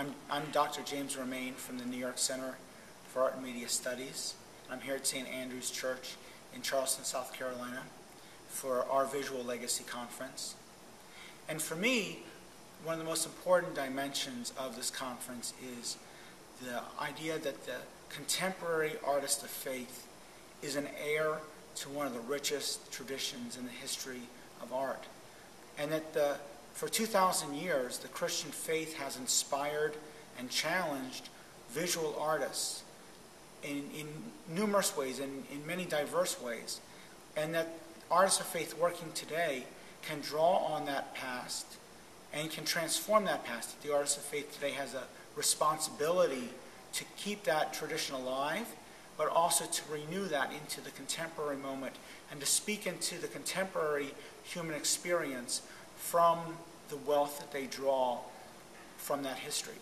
I'm, I'm Dr. James Romaine from the New York Center for Art and Media Studies. I'm here at St. Andrew's Church in Charleston, South Carolina for our Visual Legacy Conference. And for me, one of the most important dimensions of this conference is the idea that the contemporary artist of faith is an heir to one of the richest traditions in the history of art. And that the, for 2,000 years, the Christian faith has inspired and challenged visual artists in, in numerous ways, in, in many diverse ways. And that artists of faith working today can draw on that past and can transform that past. The artist of faith today has a responsibility to keep that tradition alive, but also to renew that into the contemporary moment and to speak into the contemporary human experience from the wealth that they draw from that history.